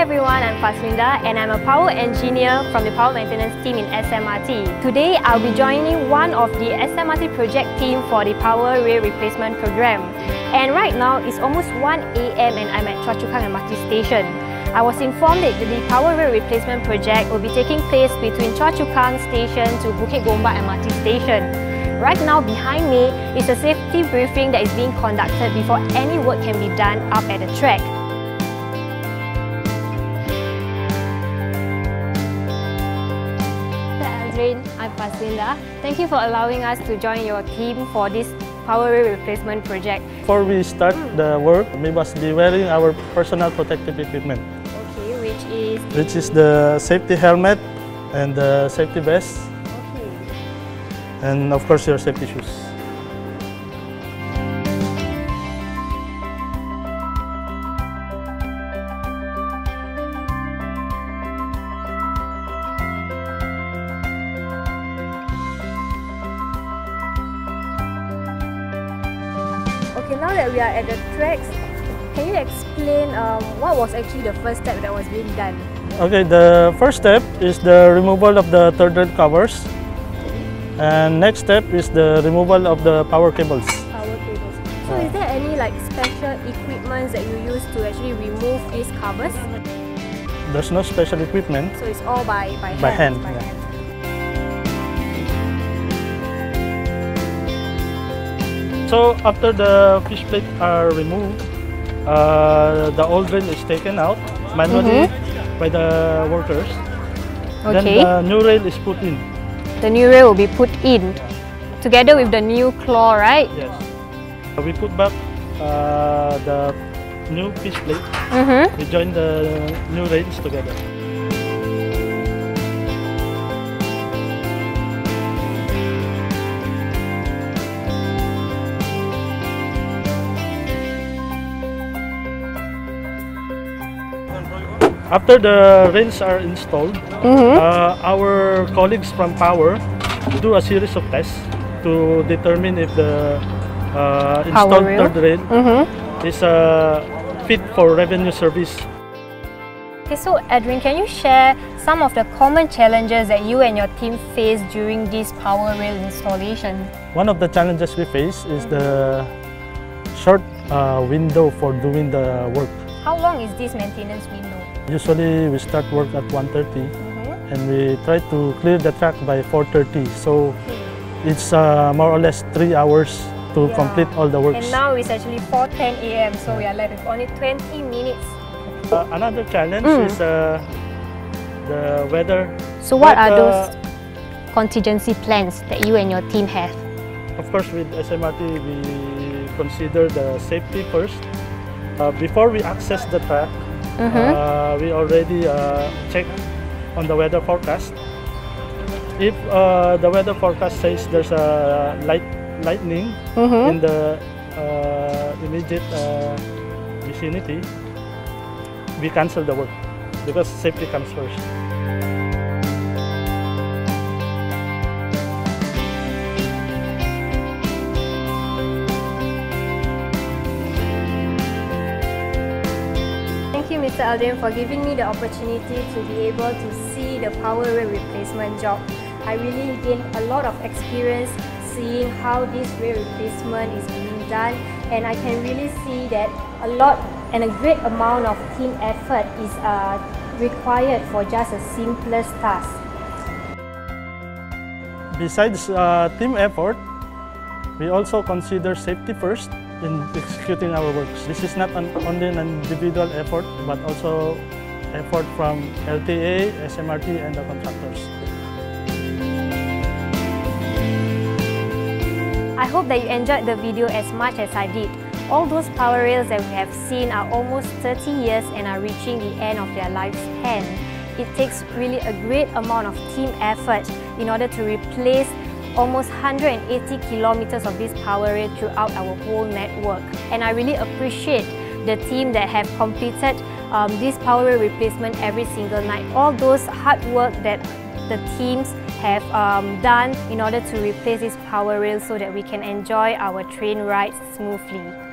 everyone, I'm Faslinda and I'm a power engineer from the power maintenance team in SMRT. Today, I'll be joining one of the SMRT project team for the power rail replacement program. And right now, it's almost 1 a.m. and I'm at Choa Chu Kang MRT station. I was informed that the power rail replacement project will be taking place between Choa Chu Kang station to Bukit Gombak MRT station. Right now behind me is a safety briefing that is being conducted before any work can be done up at the track. I'm Faslinda. Thank you for allowing us to join your team for this power replacement project. Before we start mm. the work, we must be wearing our personal protective equipment. Okay, which is? Which is the safety helmet and the safety vest. Okay. And of course your safety shoes. Okay, now that we are at the tracks, can you explain um, what was actually the first step that was being done? Okay, the first step is the removal of the third rail covers. And next step is the removal of the power cables. Power cables. So is there any like special equipment that you use to actually remove these covers? There's no special equipment. So it's all by, by, by hand. By yeah. hand. So after the fish plate are removed, uh, the old rail is taken out manually mm -hmm. by the workers. Okay. Then the new rail is put in. The new rail will be put in together with the new claw, right? Yes. We put back uh, the new fish plate. Mm -hmm. We join the new rails together. After the rails are installed, mm -hmm. uh, our colleagues from Power do a series of tests to determine if the uh, installed rail. third rail mm -hmm. is uh, fit for revenue service. Okay, so Edwin, can you share some of the common challenges that you and your team face during this power rail installation? One of the challenges we face is the short uh, window for doing the work. How long is this maintenance window? Usually we start work at 1.30 mm -hmm. and we try to clear the track by 4.30. So okay. it's uh, more or less three hours to yeah. complete all the works. And now it's actually 4.10 a.m. So we are left with only 20 minutes. Uh, another challenge mm. is uh, the weather. So what are those contingency plans that you and your team have? Of course with SMRT we consider the safety first. Uh, before we access the track, Mm -hmm. uh, we already uh, checked on the weather forecast. If uh, the weather forecast says there's a light lightning mm -hmm. in the uh, immediate uh, vicinity, we cancel the work because safety comes first. Mr. Aldrin for giving me the opportunity to be able to see the power rail replacement job. I really gained a lot of experience seeing how this rail replacement is being done and I can really see that a lot and a great amount of team effort is uh, required for just a simplest task. Besides uh, team effort, we also consider safety first in executing our works. This is not an, only an individual effort, but also effort from LTA, SMRT, and the contractors. I hope that you enjoyed the video as much as I did. All those power rails that we have seen are almost 30 years and are reaching the end of their lifespan. It takes really a great amount of team effort in order to replace almost 180 kilometers of this power rail throughout our whole network. And I really appreciate the team that have completed um, this power rail replacement every single night. All those hard work that the teams have um, done in order to replace this power rail so that we can enjoy our train rides smoothly.